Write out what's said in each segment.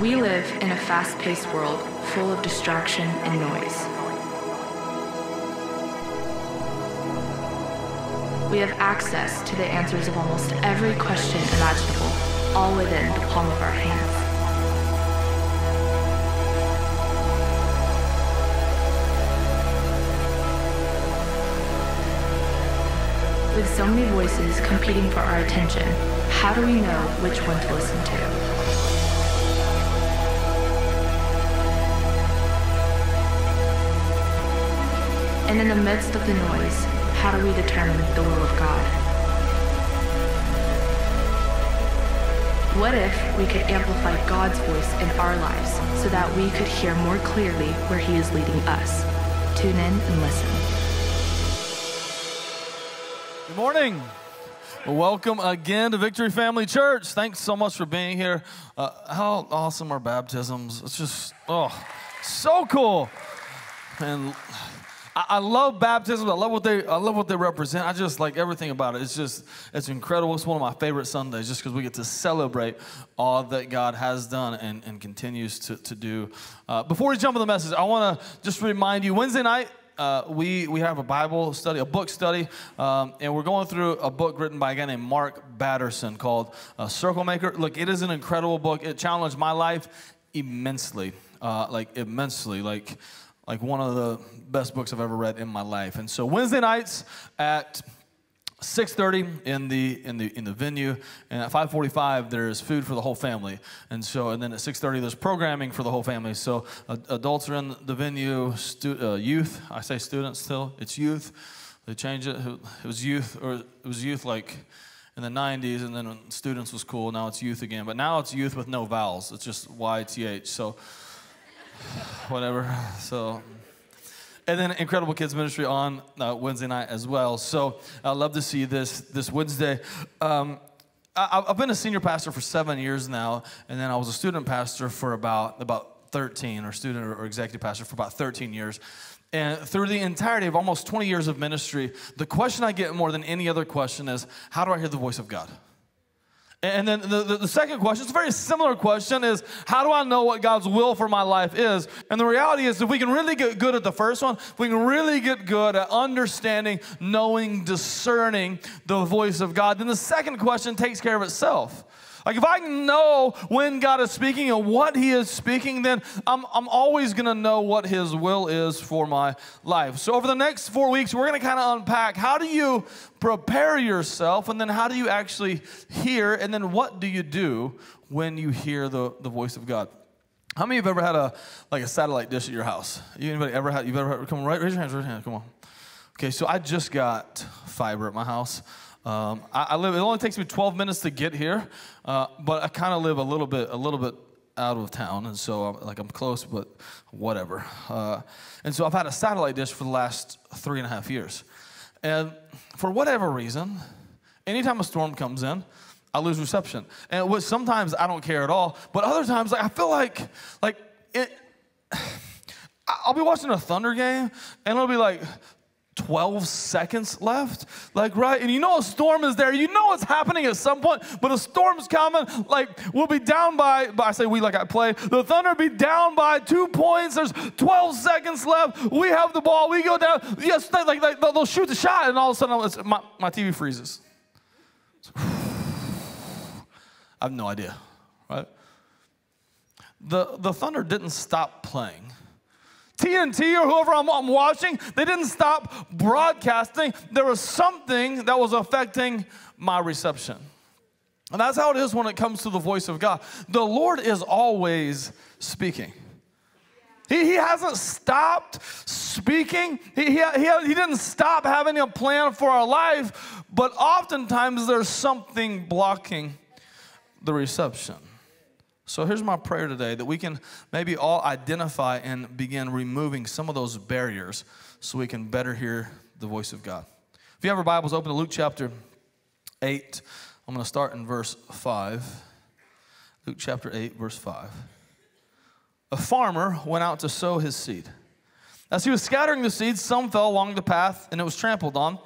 We live in a fast paced world full of distraction and noise. We have access to the answers of almost every question imaginable, all within the palm of our hands. With so many voices competing for our attention, how do we know which one to listen to? And in the midst of the noise, how do we determine the will of God? What if we could amplify God's voice in our lives so that we could hear more clearly where He is leading us? Tune in and listen. Good morning. Welcome again to Victory Family Church. Thanks so much for being here. Uh, how awesome are baptisms? It's just, oh, so cool. And I, I love baptism. I love what they I love what they represent. I just like everything about it. It's just it's incredible. It's one of my favorite Sundays just because we get to celebrate all that God has done and, and continues to, to do. Uh, before we jump into the message, I want to just remind you Wednesday night uh, we, we have a Bible study, a book study, um, and we're going through a book written by a guy named Mark Batterson called uh, Circle Maker. Look, it is an incredible book. It challenged my life immensely, uh, like immensely. Like like one of the best books I've ever read in my life. And so Wednesday nights at 6:30 in the in the in the venue, and at 5:45 there's food for the whole family. And so, and then at 6:30 there's programming for the whole family. So uh, adults are in the venue, stu- uh, youth. I say students still. It's youth. They changed it. It was youth, or it was youth like in the 90s, and then students was cool. Now it's youth again, but now it's youth with no vowels. It's just Y T H. So whatever. So, and then Incredible Kids Ministry on uh, Wednesday night as well. So I love to see this this Wednesday. Um, I, have been a senior pastor for seven years now, and then I was a student pastor for about about 13, or student or executive pastor for about 13 years. And through the entirety of almost 20 years of ministry, the question I get more than any other question is, how do I hear the voice of God? And then the, the, the, second question, it's a very similar question, is how do I know what God's will for my life is? And the reality is, if we can really get good at the first one, if we can really get good at understanding, knowing, discerning the voice of God, then the second question takes care of itself. Like if I know when God is speaking and what He is speaking, then I'm, I'm always going to know what His will is for my life. So over the next four weeks, we're going to kind of unpack how do you prepare yourself and then how do you actually hear and then what do you do when you hear the, the voice of God? How many of you have ever had a like a satellite dish at your house? Anybody ever had? You've ever had, come on? Raise your hands. Raise your hands. Come on. Okay, so I just got fiber at my house. Um, I, I, live. It only takes me 12 minutes to get here, uh, but I kind of live a little bit, a little bit out of town, and so I'm, like I'm close, but whatever. Uh, and so I've had a satellite dish for the last three and a half years, and for whatever reason, anytime a storm comes in, I lose reception. And sometimes I don't care at all, but other times like, I feel like like it. I'll be watching a Thunder game, and it'll be like 12 seconds left. Like, right? And you know a storm is there. You know what's happening at some point, but a storm's coming. Like, we'll be down by, I say we like I play, the Thunder be down by two points. There's 12 seconds left. We have the ball. We go down. Yes, they, like, like they'll shoot the shot, and all of a sudden my, my TV freezes. I have no idea, right? The, the Thunder didn't stop playing TNT or whoever I'm, I'm, watching, they didn't stop broadcasting. There was something that was affecting my reception. And that's how it is when it comes to the voice of God. The Lord is always speaking. He, he hasn't stopped speaking. He, he, he, he didn't stop having a plan for our life, but oftentimes there's something blocking the reception. So here's my prayer today that we can maybe all identify and begin removing some of those barriers so we can better hear the voice of God. If you have your Bibles, open to Luke chapter 8. I'm going to start in verse 5. Luke chapter 8, verse 5. A farmer went out to sow his seed. As he was scattering the seeds, some fell along the path and it was trampled on,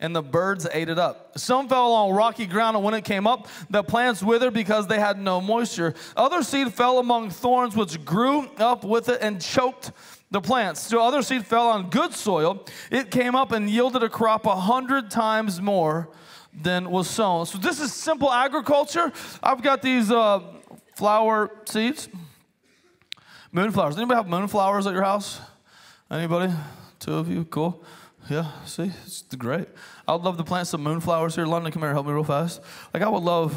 and the birds ate it up. Some fell on rocky ground, and when it came up, the plants withered because they had no moisture. Other seed fell among thorns, which grew up with it and choked the plants. So other seed fell on good soil. It came up and yielded a crop a hundred times more than was sown. So this is simple agriculture. I've got these uh, flower seeds, moonflowers. Anybody have moonflowers at your house? Anybody? Two of you? Cool. Yeah, see, it's great. I would love to plant some moonflowers here. London, come here, help me real fast. Like, I would love,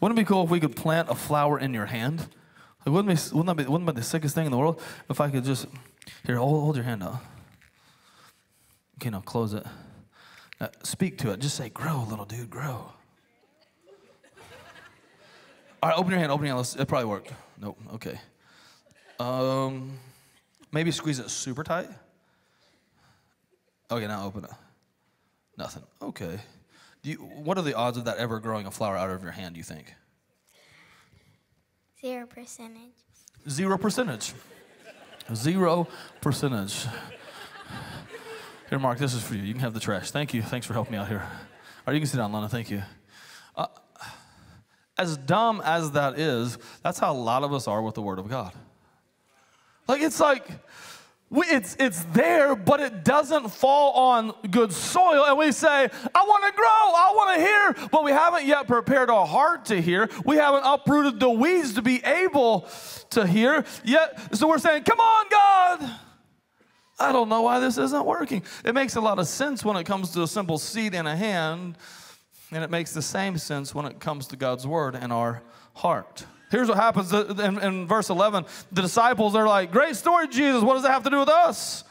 wouldn't it be cool if we could plant a flower in your hand? Like, wouldn't, be, wouldn't, that be, wouldn't be the sickest thing in the world if I could just, here, hold, hold your hand out. Okay, now close it. Now, speak to it. Just say, grow, little dude, grow. All right, open your hand, open your hand. It probably worked. Nope, okay. Um, maybe squeeze it super tight. Okay, now open it. Nothing. Okay. Do you, what are the odds of that ever growing a flower out of your hand, you think? Zero percentage. Zero percentage. Zero percentage. Here, Mark, this is for you. You can have the trash. Thank you. Thanks for helping me out here. All right, you can sit down, Lana. Thank you. Uh, as dumb as that is, that's how a lot of us are with the Word of God. Like, it's like, it's, it's there, but it doesn't fall on good soil. And we say, I want to grow, I want to hear, but we haven't yet prepared our heart to hear. We haven't uprooted the weeds to be able to hear yet. So we're saying, Come on, God. I don't know why this isn't working. It makes a lot of sense when it comes to a simple seed in a hand, and it makes the same sense when it comes to God's word in our heart. Here's what happens in, in verse 11. The disciples are like, Great story, Jesus. What does that have to do with us?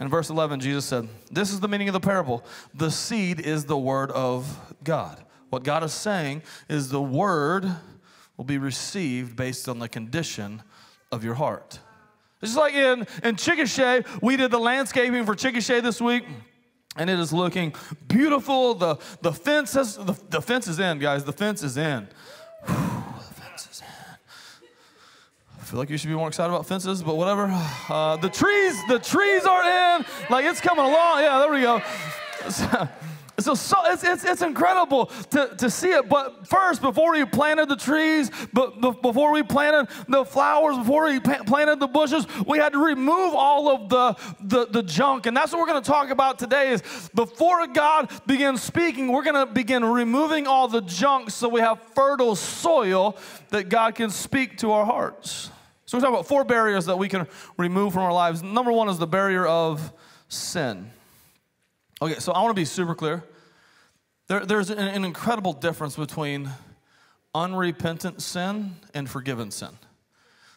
In verse 11, Jesus said, This is the meaning of the parable. The seed is the word of God. What God is saying is the word will be received based on the condition of your heart. It's just like in, in Chickasha, we did the landscaping for Chickasha this week. And it is looking beautiful. The, the fence has, the, the fence is in, guys. The fence is in. Whew feel like you should be more excited about fences, but whatever. Uh, the trees, the trees are in. Like it's coming along. Yeah, there we go. So, so it's, it's, it's incredible to, to see it. But first, before we planted the trees, but, before we planted the flowers, before we planted the bushes, we had to remove all of the, the, the junk. And that's what we're going to talk about today is before God begins speaking, we're going to begin removing all the junk so we have fertile soil that God can speak to our hearts. So we're talking about four barriers that we can remove from our lives. Number one is the barrier of sin. Okay, so I want to be super clear. There, there's an, an incredible difference between unrepentant sin and forgiven sin.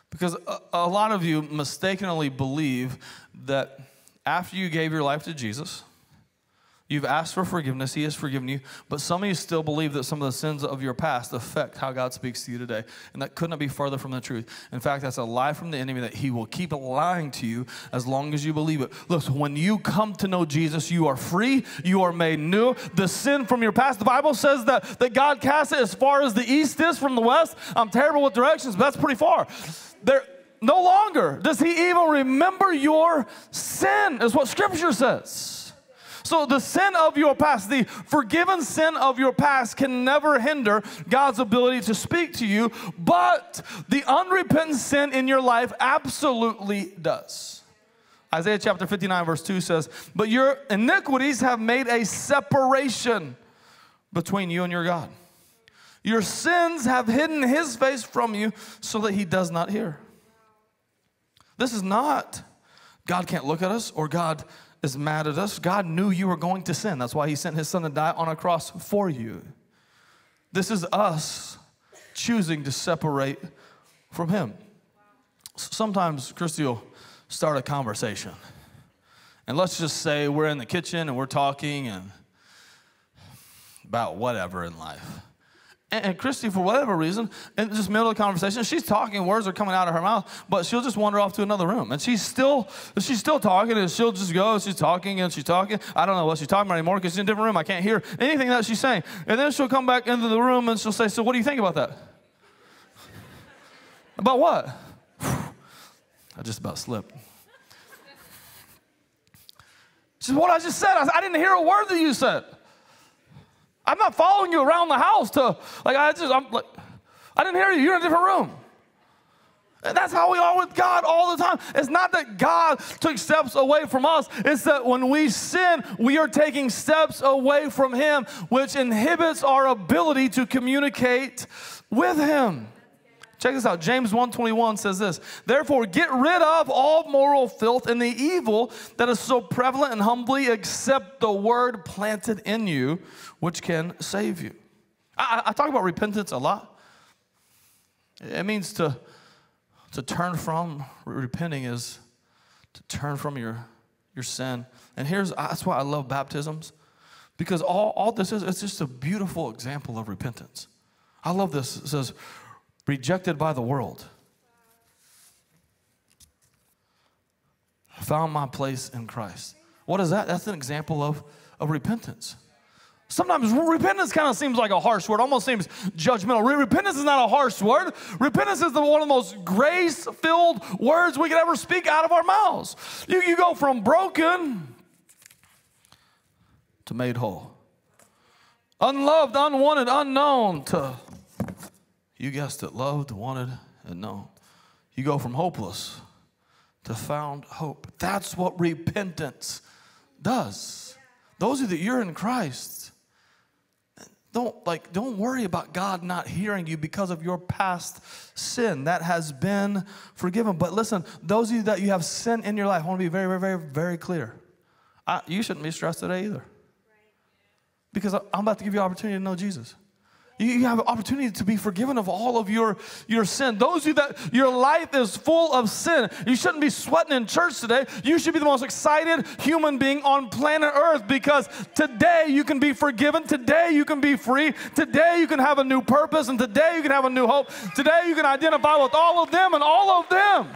Because a, a lot of you mistakenly believe that after you gave your life to Jesus, You've asked for forgiveness, He has forgiven you, but some of you still believe that some of the sins of your past affect how God speaks to you today. And that couldn't be further from the truth. In fact, that's a lie from the enemy that He will keep lying to you as long as you believe it. Look, when you come to know Jesus, you are free, you are made new. The sin from your past, the Bible says that, that God casts it as far as the east is from the west. I'm terrible with directions, but that's pretty far. There, no longer does He even remember your sin, is what Scripture says. So the sin of your past, the forgiven sin of your past can never hinder God's ability to speak to you, but the unrepentant sin in your life absolutely does. Isaiah chapter 59, verse 2 says, But your iniquities have made a separation between you and your God. Your sins have hidden his face from you so that he does not hear. This is not God can't look at us or God is mad at us. God knew you were going to sin. That's why He sent His Son to die on a cross for you. This is us choosing to separate from Him. Sometimes Christy will start a conversation. And let's just say we're in the kitchen and we're talking and about whatever in life. And, Christy, for whatever reason, in just middle of the conversation, she's talking, words are coming out of her mouth, but she'll just wander off to another room. And she's still, she's still talking, and she'll just go, she's talking and she's talking. I don't know what she's talking about anymore because she's in a different room. I can't hear anything that she's saying. And then she'll come back into the room and she'll say, So what do you think about that? about what? I just about slipped. This is what I just said. I, I didn't hear a word that you said. I'm not following you around the house to, like, I just, I'm like, I didn't hear you. You're in a different room. And that's how we are with God all the time. It's not that God took steps away from us, it's that when we sin, we are taking steps away from Him, which inhibits our ability to communicate with Him. Check this out. James 1:21 says this. Therefore, get rid of all moral filth and the evil that is so prevalent and humbly accept the word planted in you, which can save you. I, I talk about repentance a lot. It means to to turn from repenting is to turn from your, your sin. And here's that's why I love baptisms. Because all, all this is, it's just a beautiful example of repentance. I love this. It says, rejected by the world. Found my place in Christ. What is that? That's an example of, of repentance. Sometimes repentance kind of seems like a harsh word, almost seems judgmental. Repentance is not a harsh word. Repentance is the, one of the most grace filled words we could ever speak out of our mouths. You, you go from broken to made whole, unloved, unwanted, unknown to, you guessed it, loved, wanted, and known. You go from hopeless to found hope. That's what repentance does. Those of you that you're in Christ, don't like don't worry about God not hearing you because of your past sin. That has been forgiven. But listen, those of you that you have sin in your life, I want to be very, very, very, very clear. I, you shouldn't be stressed today either. Because I'm about to give you opportunity to know Jesus. You have an opportunity to be forgiven of all of your, your sin. Those of you that your life is full of sin, you shouldn't be sweating in church today. You should be the most excited human being on planet Earth because today you can be forgiven. Today you can be free. Today you can have a new purpose. And today you can have a new hope. Today you can identify with all of them and all of them.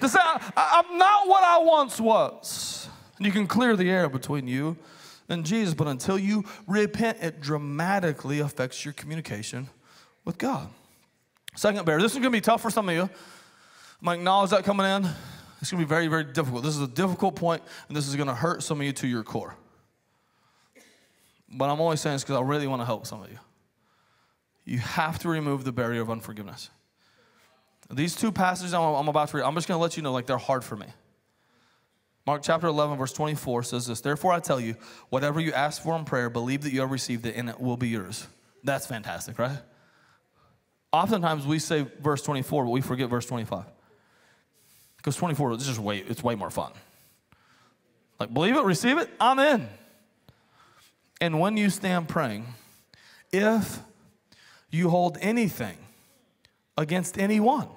To say, I, I'm not what I once was. And you can clear the air between you than Jesus. But until you repent, it dramatically affects your communication with God. Second barrier. This is going to be tough for some of you. I'm going to acknowledge that coming in. It's going to be very, very difficult. This is a difficult point, and this is going to hurt some of you to your core. But I'm only saying this because I really want to help some of you. You have to remove the barrier of unforgiveness. These two passages I'm about to read, I'm just going to let you know, like, they're hard for me. Mark chapter 11, verse 24 says this Therefore, I tell you, whatever you ask for in prayer, believe that you have received it and it will be yours. That's fantastic, right? Oftentimes we say verse 24, but we forget verse 25. Because 24 is just way, it's way more fun. Like, believe it, receive it, I'm in. And when you stand praying, if you hold anything against anyone,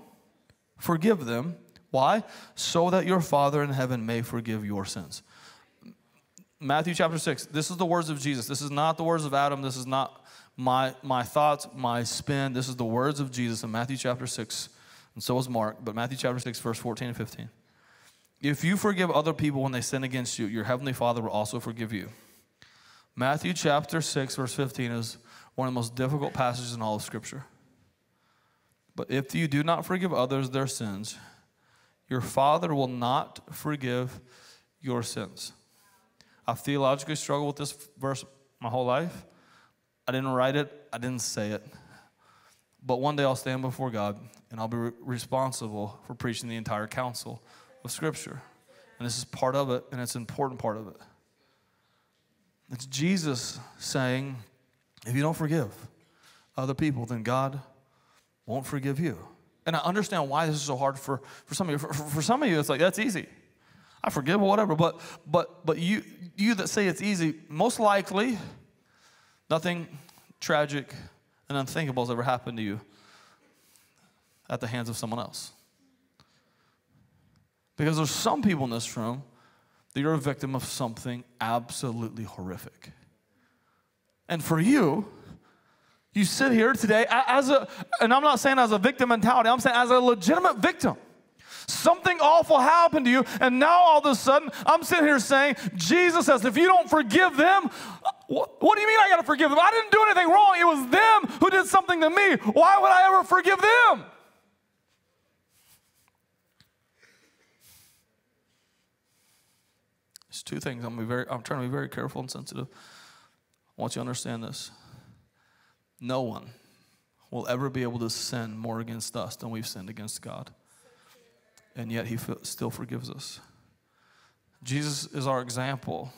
forgive them why? So that your Father in heaven may forgive your sins. Matthew chapter 6, this is the words of Jesus. This is not the words of Adam. This is not my, my thoughts, my spin. This is the words of Jesus in Matthew chapter 6, and so is Mark, but Matthew chapter 6, verse 14 and 15. If you forgive other people when they sin against you, your heavenly Father will also forgive you. Matthew chapter 6, verse 15 is one of the most difficult passages in all of Scripture. But if you do not forgive others their sins, your Father will not forgive your sins. I've theologically struggled with this verse my whole life. I didn't write it, I didn't say it. But one day I'll stand before God and I'll be re- responsible for preaching the entire counsel of Scripture. And this is part of it, and it's an important part of it. It's Jesus saying, if you don't forgive other people, then God won't forgive you. And I understand why this is so hard for, for some of you. For, for some of you, it's like, that's easy. I forgive or whatever. But, but, but you, you that say it's easy, most likely, nothing tragic and unthinkable has ever happened to you at the hands of someone else. Because there's some people in this room that you're a victim of something absolutely horrific. And for you, you sit here today as a, and I'm not saying as a victim mentality, I'm saying as a legitimate victim. Something awful happened to you, and now all of a sudden I'm sitting here saying, Jesus says, if you don't forgive them, what, what do you mean I got to forgive them? I didn't do anything wrong. It was them who did something to me. Why would I ever forgive them? There's two things. I'm, very, I'm trying to be very careful and sensitive. I want you to understand this. No one will ever be able to sin more against us than we've sinned against God. And yet he still forgives us. Jesus is our example.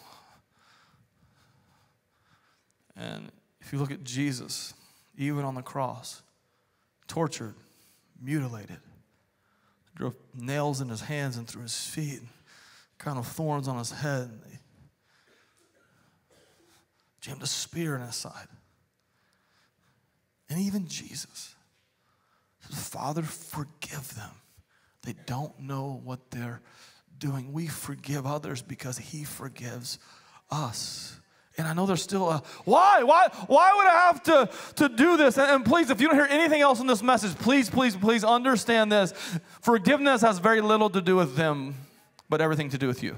And if you look at Jesus, even on the cross, tortured, mutilated, drove nails in his hands and through his feet, kind of thorns on his head. They jammed a spear in his side. And even Jesus said, Father, forgive them. They don't know what they're doing. We forgive others because He forgives us. And I know there's still a why? Why? Why would I have to, to do this? And, and, please, if you don't hear anything else in this message, please, please, please understand this. Forgiveness has very little to do with them, but everything to do with you.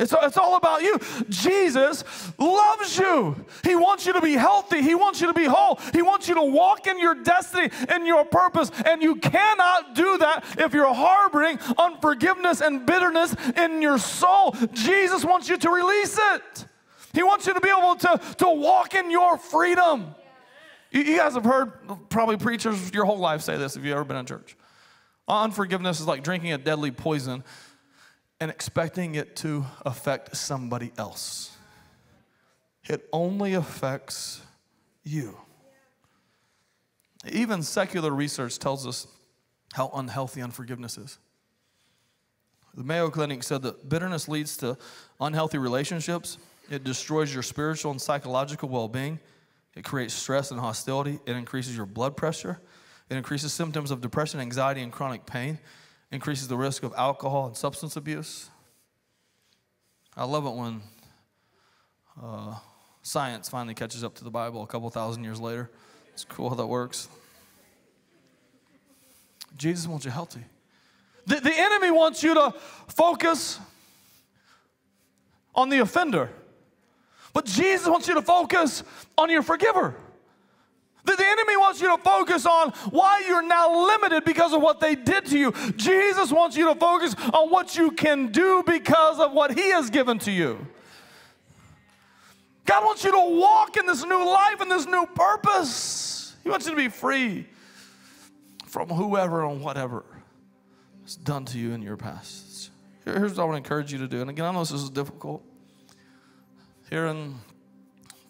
It's, it's all about you. Jesus loves you. He wants you to be healthy. He wants you to be whole. He wants you to walk in your destiny and your purpose. And you cannot do that if you're harboring unforgiveness and bitterness in your soul. Jesus wants you to release it. He wants you to be able to, to walk in your freedom. You, you guys have heard probably preachers your whole life say this if you've ever been in church. Uh, unforgiveness is like drinking a deadly poison and expecting it to affect somebody else. It only affects you. Even secular research tells us how unhealthy unforgiveness is. The Mayo Clinic said that bitterness leads to unhealthy relationships, it destroys your spiritual and psychological well being, it creates stress and hostility, it increases your blood pressure, it increases symptoms of depression, anxiety, and chronic pain increases the risk of alcohol and substance abuse. I love it when uh, science finally catches up to the Bible a couple thousand years later. It's cool how that works. Jesus wants you healthy. The, the enemy wants you to focus on the offender, but Jesus wants you to focus on your forgiver. The, the enemy wants you to focus on why you're now limited because of what they did to you. Jesus wants you to focus on what you can do because of what he has given to you. God wants you to walk in this new life and this new purpose. He wants you to be free from whoever and whatever has done to you in your past. Here's what I want to encourage you to do. And again, I know this is difficult. Here in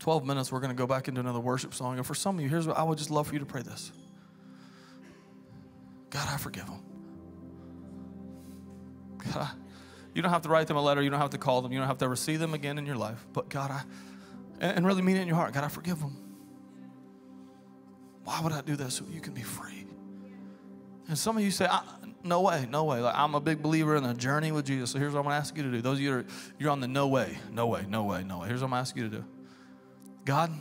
12 minutes, we're going to go back into another worship song. And for some of you, here's what I would just love for you to pray this God, I forgive them. God, I, you don't have to write them a letter. You don't have to call them. You don't have to ever see them again in your life. But God, I, and really mean it in your heart, God, I forgive them. Why would I do that? so you can be free? And some of you say, no way, no way. Like, I'm a big believer in the journey with Jesus. So here's what I'm going to ask you to do. Those of you are, you're on the no way, no way, no way, no way. Here's what I'm going to ask you to do. God,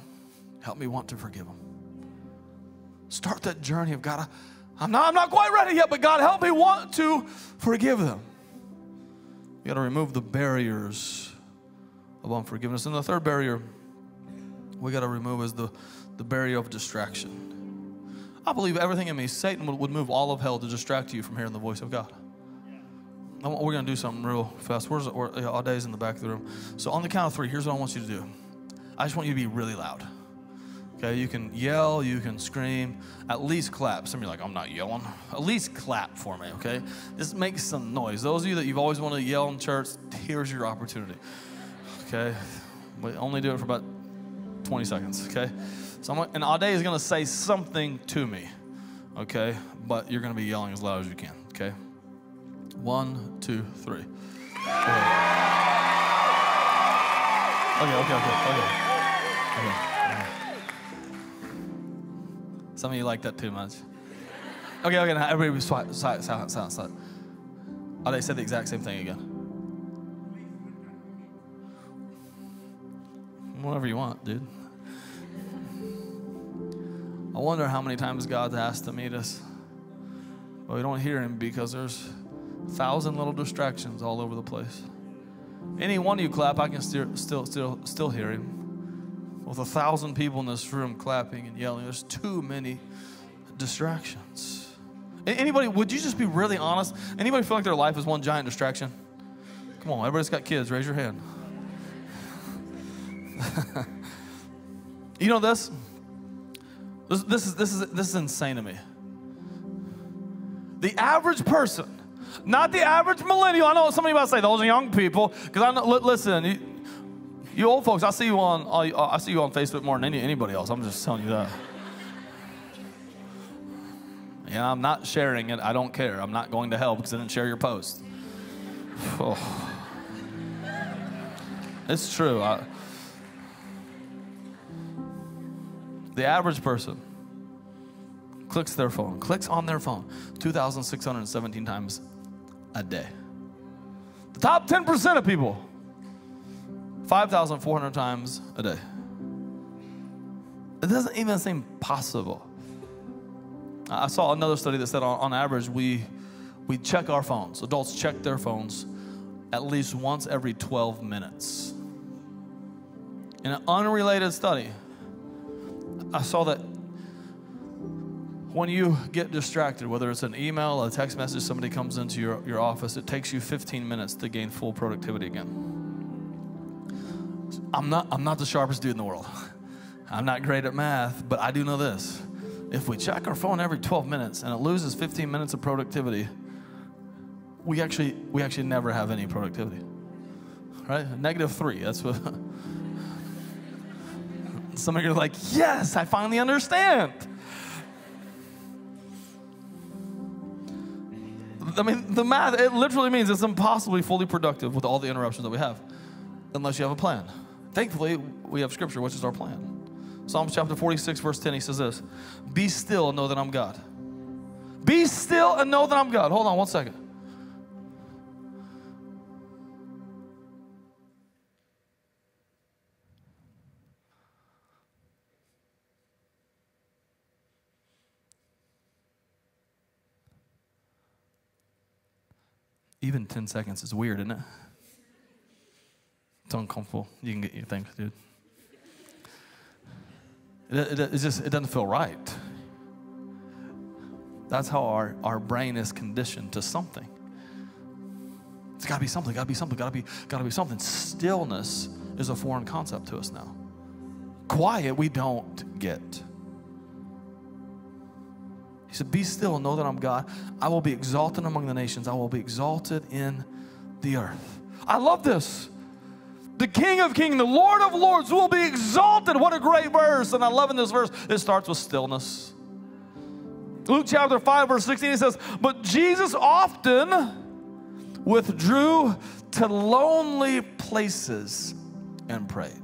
help me want to forgive them. Start that journey of God. I'm not, I'm not quite ready yet, but God, help me want to forgive them. You got to remove the barriers of unforgiveness. And the third barrier we got to remove is the, the barrier of distraction. I believe everything in me, Satan would, move all of hell to distract you from hearing the voice of God. We're going to do something real fast. Where's our days in the back of the room? So on the count of three, here's what I want you to do. I just want you to be really loud. Okay, you can yell, you can scream, at least clap. Some of you are like, I'm not yelling. At least clap for me, okay? Just make some noise. Those of you that you've always wanted to yell in church, here's your opportunity. Okay? We only do it for about 20 seconds, okay? So I'm, and Ade is gonna say something to me, okay? But you're gonna be yelling as loud as you can, okay? One, two, three. Okay, okay, okay, okay. okay. Some of you like that too much. Okay, okay, now everybody silent, silent, silent, silent. Oh, they said the exact same thing again. Whatever you want, dude. I wonder how many times God's asked to meet us, but we don't hear Him because there's a thousand little distractions all over the place. Any one of you clap, I can still, still, still, still hear Him with a thousand people in this room clapping and yelling. There's too many distractions. Anybody, would you just be really honest? Anybody feel like their life is one giant distraction? Come on, everybody's got kids. Raise your hand. you know this? this? This is this is this is insane to me. The average person, not the average millennial. I know somebody might say those are young people because I know. Listen, you, old folks, I see you on I see you on Facebook more than any, anybody else. I'm just telling you that. And I'm not sharing it. I don't care. I'm not going to hell because I didn't share your post. Oh. It's true. I, the average person clicks their phone, clicks on their phone 2,617 times a day. The top 10% of people, 5,400 times a day. It doesn't even seem possible. I saw another study that said on, on average, we, we check our phones. Adults check their phones at least once every 12 minutes. In an unrelated study, I saw that when you get distracted, whether it's an email, a text message, somebody comes into your, your office, it takes you 15 minutes to gain full productivity again. I'm not, I'm not the sharpest dude in the world. I'm not great at math, but I do know this. If we check our phone every 12 minutes and it loses 15 minutes of productivity, we actually, we actually never have any productivity. Right? Negative three. That's what. Some of you are like, yes, I finally understand. I mean, the math, it literally means it's impossible to be fully productive with all the interruptions that we have unless you have a plan. Thankfully, we have scripture, which is our plan. Psalms chapter 46, verse 10, he says this Be still and know that I'm God. Be still and know that I'm God. Hold on one second. Even 10 seconds is weird, isn't it? It's uncomfortable. You can get your things, dude. It, it, it, just it doesn't feel right. That's how our, our brain is conditioned to something. It's got to be something, got to be something, got to be got to be something. Stillness is a foreign concept to us now. Quiet we don't get. He said, Be still and know that I'm God. I will be exalted among the nations. I will be exalted in the earth. I love this. The King of Kings, the Lord of Lords will be exalted. What a great verse. And I love in this verse, it starts with stillness. Luke chapter 5, verse 16, he says, But Jesus often withdrew to lonely places and prayed.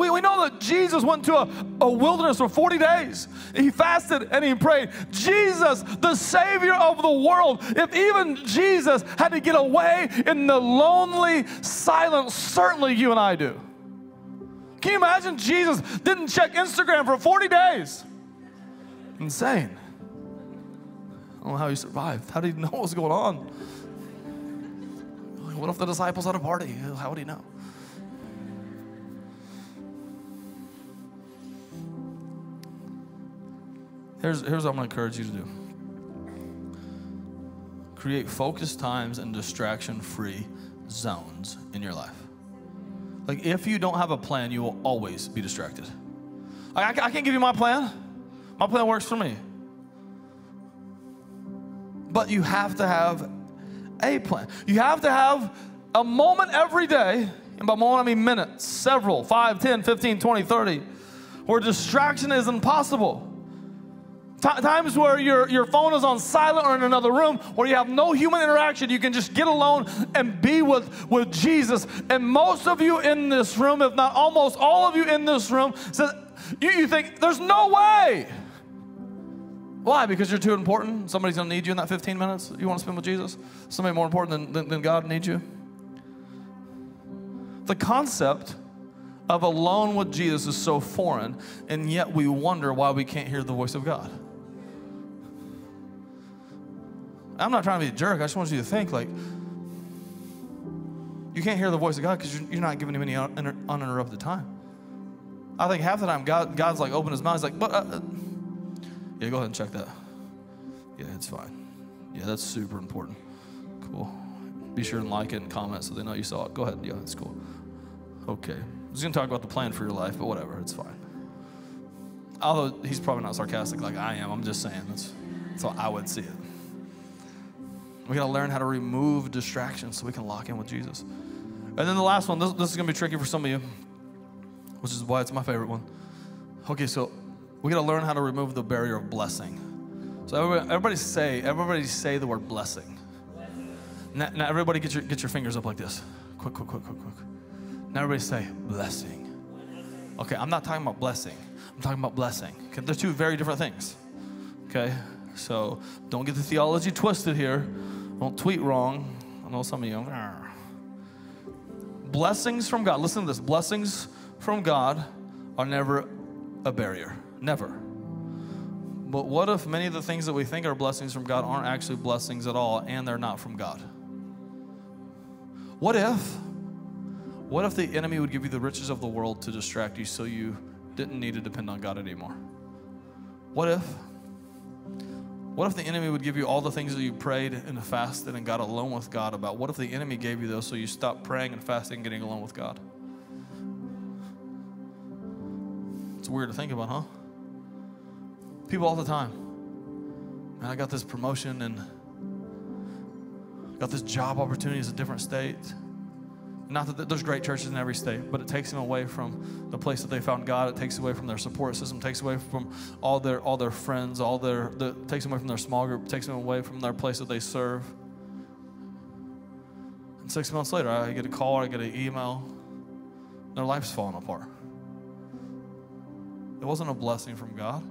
We, we know that Jesus went to a, a wilderness for 40 days. He fasted and he prayed. Jesus, the Savior of the world, if even Jesus had to get away in the lonely silence, certainly you and I do. Can you imagine Jesus didn't check Instagram for 40 days? Insane. I don't know how he survived. How did he know what was going on? What if the disciples had a party? How would he know? Here's, here's what I'm going to encourage you to do create focused times and distraction free zones in your life. Like, if you don't have a plan, you will always be distracted. I, I, I can't give you my plan, my plan works for me. But you have to have a plan. You have to have a moment every day, and by moment I mean minutes, several, 5, 10, 15, 20, 30, where distraction is impossible. Times where your, your phone is on silent or in another room where you have no human interaction. You can just get alone and be with, with Jesus. And most of you in this room, if not almost all of you in this room, says, you, you think, there's no way. Why? Because you're too important? Somebody's going to need you in that 15 minutes you want to spend with Jesus? Somebody more important than, than, than God needs you? The concept of alone with Jesus is so foreign, and yet we wonder why we can't hear the voice of God. I'm not trying to be a jerk. I just want you to think like, you can't hear the voice of God because you're, you're, not giving him any uninterrupted time. I think half the time God, God's like open his mouth. He's like, but, uh, uh, yeah, go ahead and check that. Yeah, it's fine. Yeah, that's super important. Cool. Be sure and like it and comment so they know you saw it. Go ahead. Yeah, it's cool. Okay. I was going to talk about the plan for your life, but whatever. It's fine. Although he's probably not sarcastic like I am. I'm just saying that's, that's how I would see it. We got to learn how to remove distractions so we can lock in with Jesus. And then the last one, this, this is going to be tricky for some of you, which is why it's my favorite one. Okay, so we got to learn how to remove the barrier of blessing. So everybody, everybody say, everybody say the word blessing. Now, now, everybody get your, get your fingers up like this. Quick, quick, quick, quick, quick. Now everybody say blessing. Okay, I'm not talking about blessing. I'm talking about blessing. Okay, they're two very different things. Okay, so don't get the theology twisted here. Don't tweet wrong. I know some of you. Blessings from God. Listen to this. Blessings from God are never a barrier. Never. But what if many of the things that we think are blessings from God aren't actually blessings at all and they're not from God? What if? What if the enemy would give you the riches of the world to distract you so you didn't need to depend on God anymore? What if? What if the enemy would give you all the things that you prayed and fasted and got alone with God about? What if the enemy gave you those so you stopped praying and fasting and getting alone with God? It's weird to think about, huh? People all the time. Man, I got this promotion and got this job opportunity in a different state. Not that there's great churches in every state, but it takes them away from the place that they found God. It takes away from their support system. Takes away from all their all their friends. All their the, takes them away from their small group. Takes them away from their place that they serve. And six months later, I get a call. I get an email. Their life's falling apart. It wasn't a blessing from God.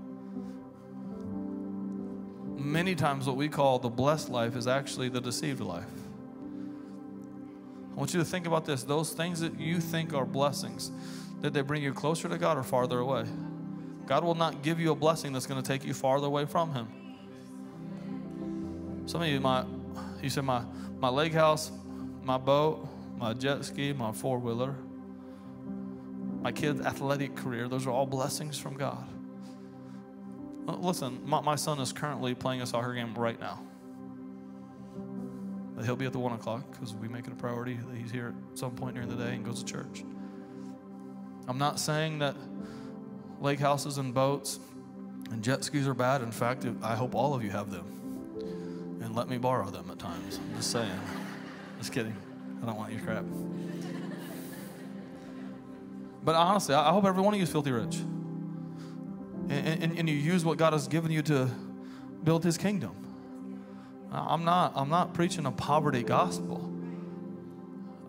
Many times, what we call the blessed life is actually the deceived life. I want you to think about this. Those things that you think are blessings, did they bring you closer to God or farther away? God will not give you a blessing that's going to take you farther away from Him. Some of you, my, you said my, my lake house, my boat, my jet ski, my four wheeler, my kid's athletic career, those are all blessings from God. Listen, my, my son is currently playing a soccer game right now. He'll be at the one o'clock because we make it a priority that he's here at some point during the day and goes to church. I'm not saying that lake houses and boats and jet skis are bad. In fact, I hope all of you have them. And let me borrow them at times. I'm just saying. Just kidding. I don't want your crap. But honestly, I hope every one of you is filthy rich. And, and, and you use what God has given you to build his kingdom. I'm not, I'm not preaching a poverty gospel.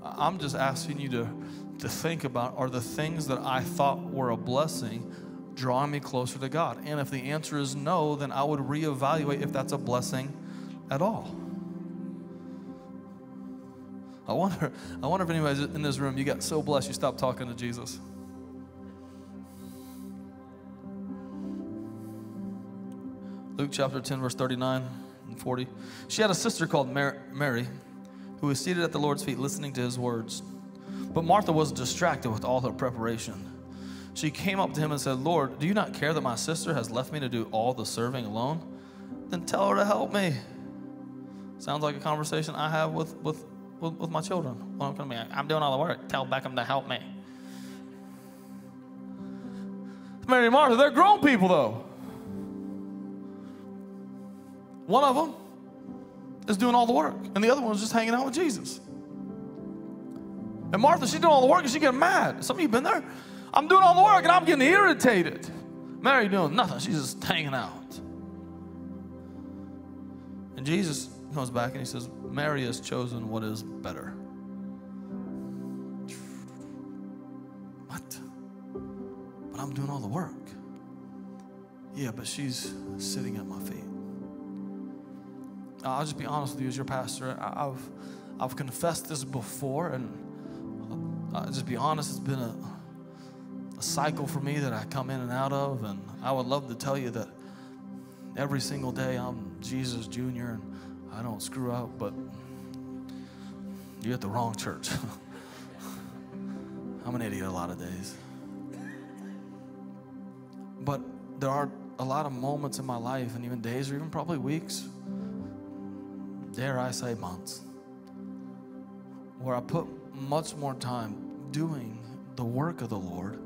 I'm just asking you to, to think about are the things that I thought were a blessing drawing me closer to God? And if the answer is no, then I would reevaluate if that's a blessing at all. I wonder, I wonder if anybody's in this room, you got so blessed you stopped talking to Jesus. Luke chapter 10, verse 39 and 40. She had a sister called Mary who was seated at the Lord's feet listening to his words. But Martha was distracted with all her preparation. She came up to him and said, Lord, do you not care that my sister has left me to do all the serving alone? Then tell her to help me. Sounds like a conversation I have with, with, with, with my children. When I'm, I'm doing all the work. Tell Beckham to help me. Mary and Martha, they're grown people though. One of them is doing all the work, and the other one is just hanging out with Jesus. And Martha, she's doing all the work and she's getting mad. Some of you been there? I'm doing all the work and I'm getting irritated. Mary doing nothing. She's just hanging out. And Jesus comes back and he says, Mary has chosen what is better. What? But I'm doing all the work. Yeah, but she's sitting at my feet. I'll just be honest with you as your pastor. I've, I've confessed this before, and uh, I'll just be honest, it's been a, a cycle for me that I come in and out of. And I would love to tell you that every single day I'm Jesus Jr. and I don't screw up, but you're at the wrong church. I'm an idiot a lot of days. But there are a lot of moments in my life, and even days, or even probably weeks, dare I say months, where I put much more time doing the work of the Lord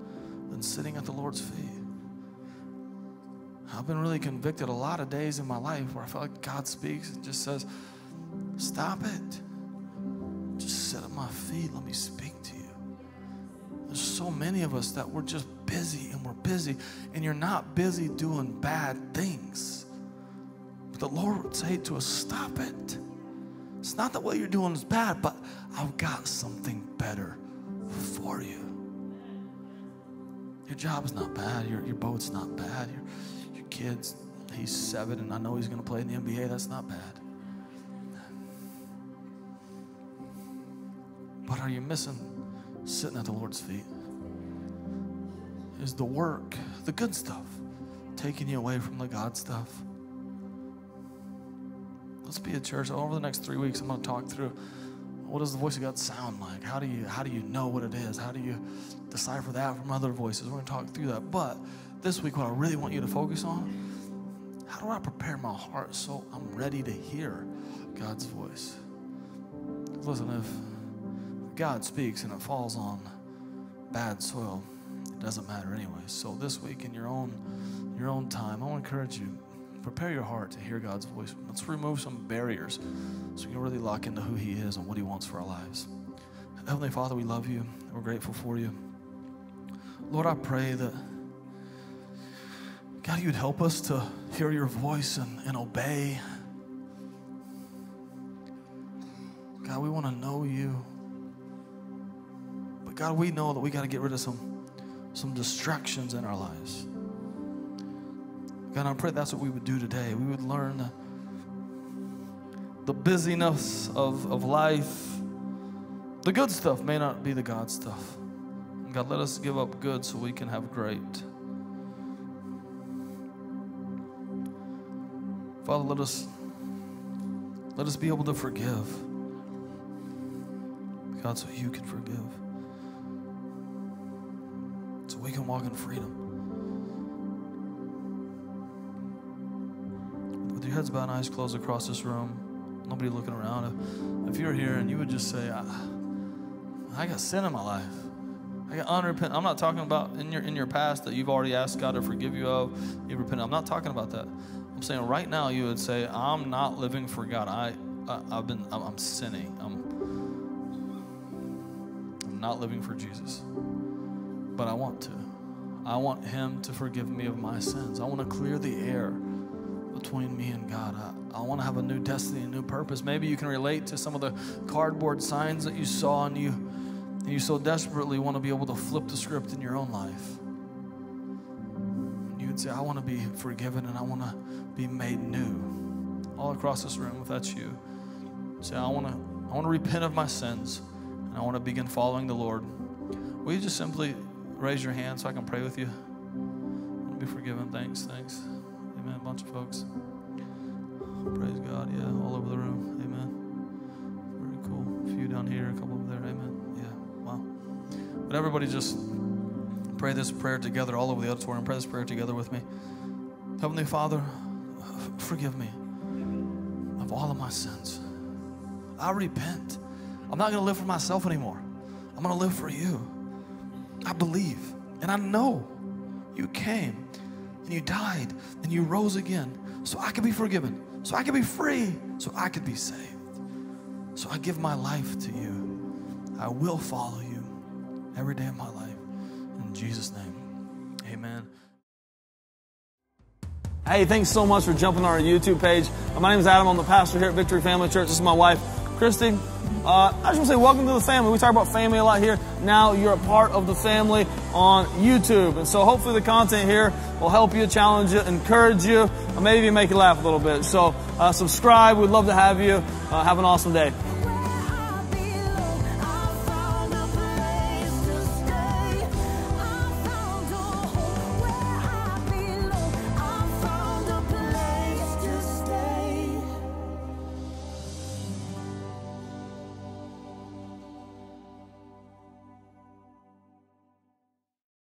than sitting at the Lord's feet. I've been really convicted a lot of days in my life where I feel like God speaks and just says, Stop it. Just sit at my feet. Let me speak to you. There's so many of us that we're just busy and we're busy, and you're not busy doing bad things. But the Lord would say to us, Stop it. It's not that what you're doing is bad, but I've got something better for you. Your job is not bad. Your, your boat's not bad. Your, your kid's, he's seven, and I know he's going to play in the NBA. That's not bad. But are you missing sitting at the Lord's feet? Is the work, the good stuff, taking you away from the God stuff? Let's be a church. Over the next three weeks, I'm going to talk through what does the voice of God sound like? How do you how do you know what it is? How do you decipher that from other voices? We're going to talk through that. But this week, what I really want you to focus on, how do I prepare my heart so I'm ready to hear God's voice? Listen, if God speaks and it falls on bad soil, it doesn't matter anyway. So this week, in your own your own time, I want to encourage you prepare your heart to hear God's voice. Let's remove some barriers so we can really lock into who He is and what He wants for our lives. Heavenly Father, we love you. We're grateful for you. Lord, I pray that, God, you'd help us to hear your voice and, and obey. God, we want to know you. But God, we know that we got to get rid of some, some distractions in our lives. God, I pray that's what we would do today. We would learn the busyness of, of life. The good stuff may not be the God stuff. God, let us give up good so we can have great. Father, let us let us be able to forgive. God, so you can forgive. So we can walk in freedom. Heads bowed and eyes closed across this room, nobody looking around. If, you're here and you would just say, I, I got sin in my life. I got unrepentant. I'm not talking about in your in your past that you've already asked God to forgive you of. You repent. I'm not talking about that. I'm saying right now you would say, I'm not living for God. I, I have been I'm, I'm sinning. I'm I'm not living for Jesus. But I want to. I want Him to forgive me of my sins. I want to clear the air between me and God. I, I want to have a new destiny, a new purpose. Maybe you can relate to some of the cardboard signs that you saw and you, and you so desperately want to be able to flip the script in your own life. You would say, I want to be forgiven and I want to be made new. All across this room, if that's you, say, I want to, I want to repent of my sins and I want to begin following the Lord. Will you just simply raise your hand so I can pray with you? I want to be forgiven. Thanks, thanks. Amen. Bunch of folks. Praise God. Yeah, all over the room. Amen. Very cool. A few down here, a couple over there. Amen. Yeah. Wow. But everybody just pray this prayer together all over the auditorium. Pray this prayer together with me. Heavenly Father, forgive me of all of my sins. I repent. I'm not going to live for myself anymore. I'm going to live for you. I believe and I know you came and you died and you rose again so I could be forgiven, so I could be free, so I could be saved. So I give my life to you. I will follow you every day of my life. In Jesus' name, amen. Hey, thanks so much for jumping on our YouTube page. My name is Adam. I'm the pastor here at Victory Family Church. This is my wife, Christy. Uh, I just want to say welcome to the family. We talk about family a lot here. Now you're a part of the family on YouTube. And so hopefully the content here will help you, challenge you, encourage you, maybe make you laugh a little bit. So uh, subscribe. We'd love to have you. Uh, have an awesome day.